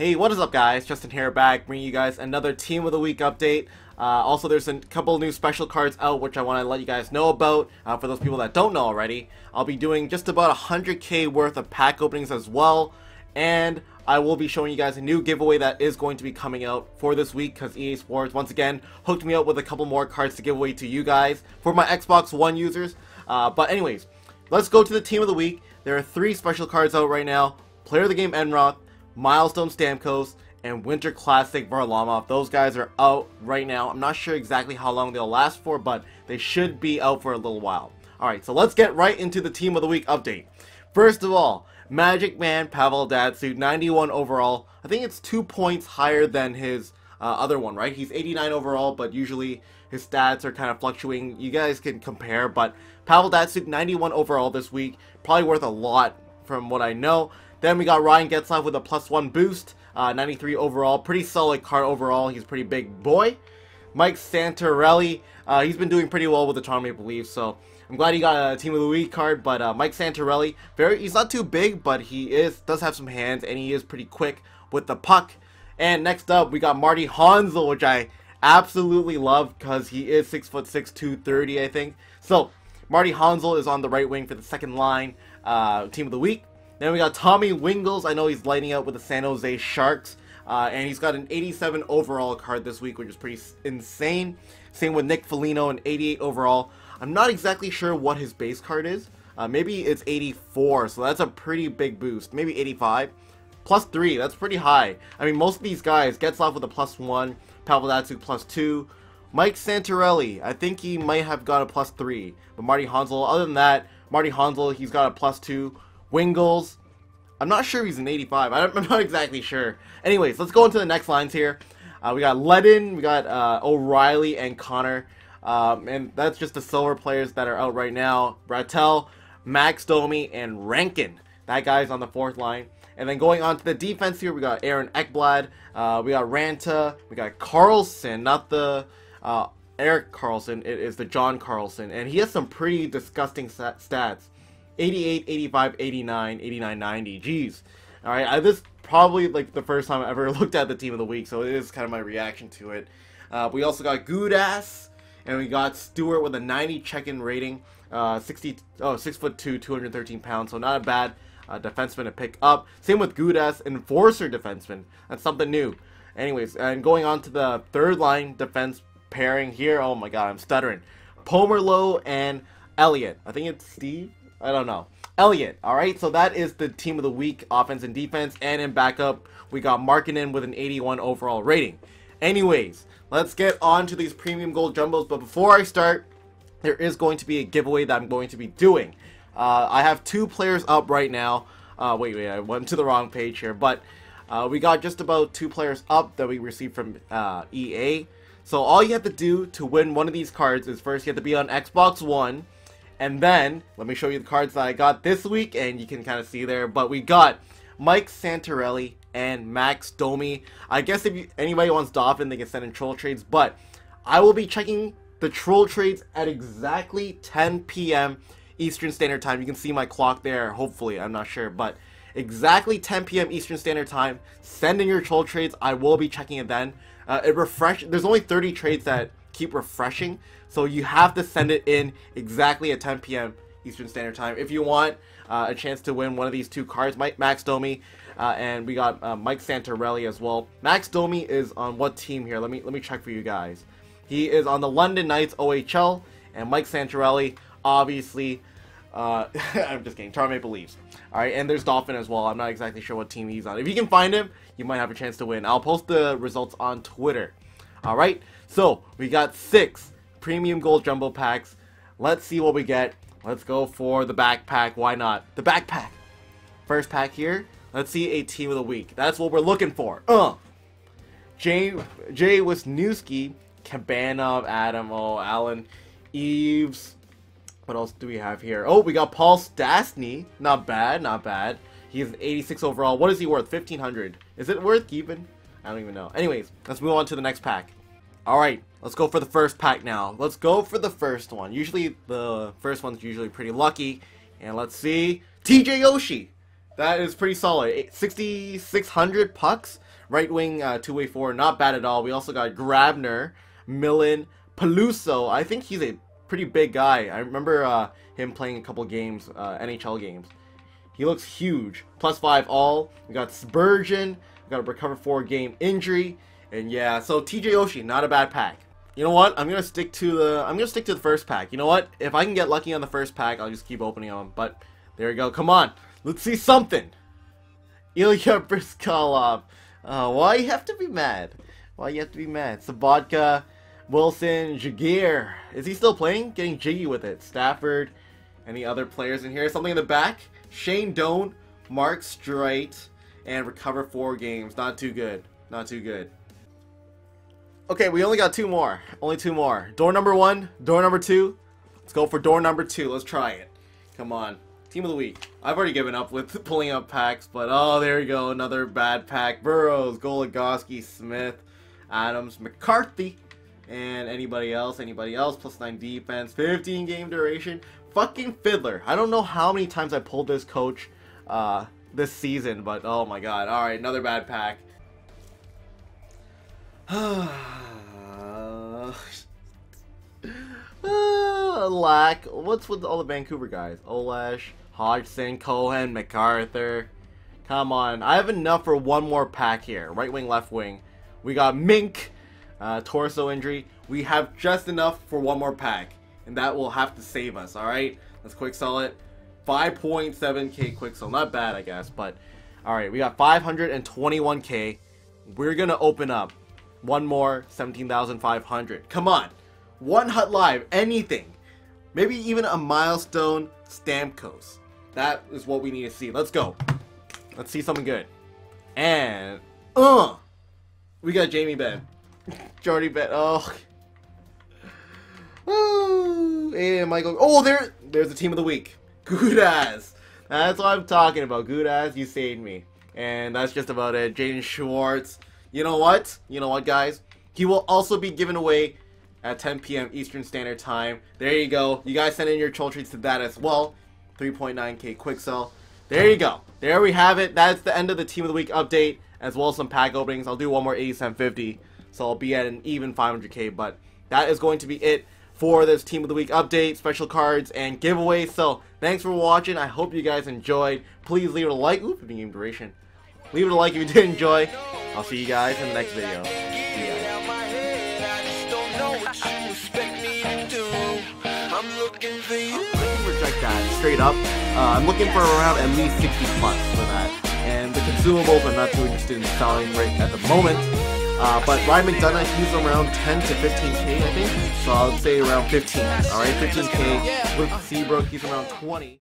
Hey, what is up guys? Justin here back, bringing you guys another Team of the Week update. Uh, also, there's a couple new special cards out, which I want to let you guys know about. Uh, for those people that don't know already, I'll be doing just about 100k worth of pack openings as well. And I will be showing you guys a new giveaway that is going to be coming out for this week because EA Sports, once again, hooked me up with a couple more cards to give away to you guys for my Xbox One users. Uh, but anyways, let's go to the Team of the Week. There are three special cards out right now. Player of the Game Enroth, Milestone Stamkos, and Winter Classic Varlamov. Those guys are out right now. I'm not sure exactly how long they'll last for, but they should be out for a little while. Alright, so let's get right into the Team of the Week update. First of all, Magic Man Pavel Datsyuk, 91 overall. I think it's two points higher than his uh, other one, right? He's 89 overall, but usually his stats are kind of fluctuating. You guys can compare, but Pavel Datsyuk, 91 overall this week. Probably worth a lot from what I know. Then we got Ryan Getzlaf with a plus one boost, uh, 93 overall. Pretty solid card overall. He's pretty big boy. Mike Santorelli, uh, he's been doing pretty well with the Toronto Maple Leafs, so I'm glad he got a Team of the Week card. But uh, Mike Santorelli, very he's not too big, but he is does have some hands, and he is pretty quick with the puck. And next up, we got Marty Hanzal, which I absolutely love because he is six foot six, 230, I think. So Marty Hanzal is on the right wing for the second line uh, Team of the Week. Then we got Tommy Wingels. I know he's lighting up with the San Jose Sharks. Uh, and he's got an 87 overall card this week, which is pretty insane. Same with Nick Foligno, an 88 overall. I'm not exactly sure what his base card is. Uh, maybe it's 84, so that's a pretty big boost. Maybe 85. Plus 3, that's pretty high. I mean, most of these guys, Getzlaf with a plus 1, Pavel Datsyuk plus 2, Mike Santorelli, I think he might have got a plus 3. But Marty Hanzal, other than that, Marty Hanzal, he's got a plus 2. Wingels. I'm not sure he's an 85. I'm not exactly sure. Anyways, let's go into the next lines here. Uh, we got Ledin, we got uh, O'Reilly, and Connor. Um, and that's just the silver players that are out right now. Brattell, Max Domi, and Rankin. That guy's on the fourth line. And then going on to the defense here, we got Aaron Ekblad, uh, we got Ranta, we got Carlson, not the uh, Erik Karlsson, it is the John Carlson. And he has some pretty disgusting stats. 88, 85, 89, 89, 90. Jeez. All right, I, this probably like the first time I ever looked at the team of the week, so it is kind of my reaction to it. Uh, we also got Gudas, and we got Stuart with a 90 check-in rating, uh, 60, oh, 6 foot 2, 213 pounds, so not a bad uh, defenseman to pick up. Same with Gudas, enforcer defenseman. That's something new. Anyways, and going on to the third line defense pairing here. Oh my god, I'm stuttering. Pomerlo and Elliot. I think it's Steve. I don't know. Elliot. alright? So that is the team of the week, offense and defense. And in backup, we got Markkanen with an 81 overall rating. Anyways, let's get on to these premium gold jumbos. But before I start, there is going to be a giveaway that I'm going to be doing. Uh, I have two players up right now. Uh, wait, wait, I went to the wrong page here. But uh, we got just about two players up that we received from uh, EA. So all you have to do to win one of these cards is first you have to be on Xbox One. And then, let me show you the cards that I got this week, and you can kind of see there. But we got Mike Santorelli and Max Domi. I guess if you, anybody wants Dolphin, they can send in troll trades. But I will be checking the troll trades at exactly 10 p.m. Eastern Standard Time. You can see my clock there, hopefully. I'm not sure. But exactly 10 p.m. Eastern Standard Time. Send in your troll trades. I will be checking it then. Uh, it refresh. There's only 30 trades that keep refreshing. So you have to send it in exactly at 10 p.m. Eastern Standard Time if you want uh, a chance to win one of these two cards. Mike Max Domi uh, and we got uh, Mike Santorelli as well. Max Domi is on what team here? Let me let me check for you guys. He is on the London Knights OHL, and Mike Santorelli, obviously, uh, I'm just kidding. Toronto Maple Leafs. All right, and there's Dolphin as well. I'm not exactly sure what team he's on. If you can find him, you might have a chance to win. I'll post the results on Twitter. All right, so we got six premium gold jumbo packs. Let's see what we get. Let's go for the backpack. Why not? The backpack. First pack here. Let's see a team of the week. That's what we're looking for. Uh. Jay Jay Wisniewski, Cabana, Adam, oh, Allen, Eves. What else do we have here? Oh, we got Paul Stastny. Not bad, not bad. He's 86 overall. What is he worth? 1500. Is it worth keeping? I don't even know. Anyways, let's move on to the next pack. Alright, let's go for the first pack now. Let's go for the first one. Usually, the first one's usually pretty lucky. And let's see. TJ Oshie. That is pretty solid. 6,600 pucks. Right wing, uh, two way forward. Not bad at all. We also got Grabner, Millen, Peluso. I think he's a pretty big guy. I remember uh, him playing a couple games, uh, NHL games. He looks huge. Plus five all. We got Spurgeon. We got a recover four game injury. And yeah, so TJ Oshie, not a bad pack. You know what? I'm gonna stick to the I'm gonna stick to the first pack. You know what? If I can get lucky on the first pack, I'll just keep opening them. But there we go. Come on, let's see something. Ilya Bryzgalov. Uh, why you have to be mad? Why you have to be mad? Sobotka, Wilson, Jagr. Is he still playing? Getting jiggy with it. Stafford. Any other players in here? Something in the back? Shane Doan, Mark Streit, and recover four games. Not too good. Not too good. Okay, we only got two more. Only two more. Door number one, door number two. Let's go for door number two. Let's try it. Come on. Team of the week. I've already given up with pulling up packs, but oh, there you go. Another bad pack. Burrows, Goligoski, Smith, Adams, McCarthy, and anybody else. Anybody else. Plus 9 defense. 15 game duration. Fucking Fiddler. I don't know how many times I pulled this coach uh, this season, but oh my god. Alright, another bad pack. Lack. What's with all the Vancouver guys? Olash, Hodgson, Cohen, MacArthur. Come on. I have enough for one more pack here. Right wing, left wing. We got Mink, uh, torso injury. We have just enough for one more pack. And that will have to save us, alright? Let's quick sell it. 5.7k quick sell. Not bad, I guess. But, alright. We got 521k. We're to open up one more, 17,500. Come on. One Hut Live, anything. Maybe even a milestone Stamkos. That is what we need to see. Let's go. Let's see something good. And, uh, we got Jamie Benn. Jordy Benn. Oh. Ooh. And Michael. Oh, there, there's the team of the week. Gudas. That's what I'm talking about. Gudas, you saved me. And that's just about it. Jaden Schwartz. You know what? You know what, guys? He will also be given away at 10 p.m. Eastern Standard Time. There you go. You guys send in your troll treats to that as well. 3.9k quick sell. There you go. There we have it. That's the end of the Team of the Week update, as well as some pack openings. I'll do one more 8750, so I'll be at an even 500k. But that is going to be it for this Team of the Week update, special cards, and giveaways. So thanks for watching. I hope you guys enjoyed. Please leave a like. Ooh, 15 game duration. Leave it a like if you did enjoy. I'll see you guys in the next video. Reject that straight up. Uh, I'm looking for around at least 60 plus for that. And the consumables I'm not too interested in selling right at the moment. Uh, but Ryan McDonagh, he's around 10 to 15k, I think. So I would say around 15. Alright, 15k. With Seabrook, he's around 20.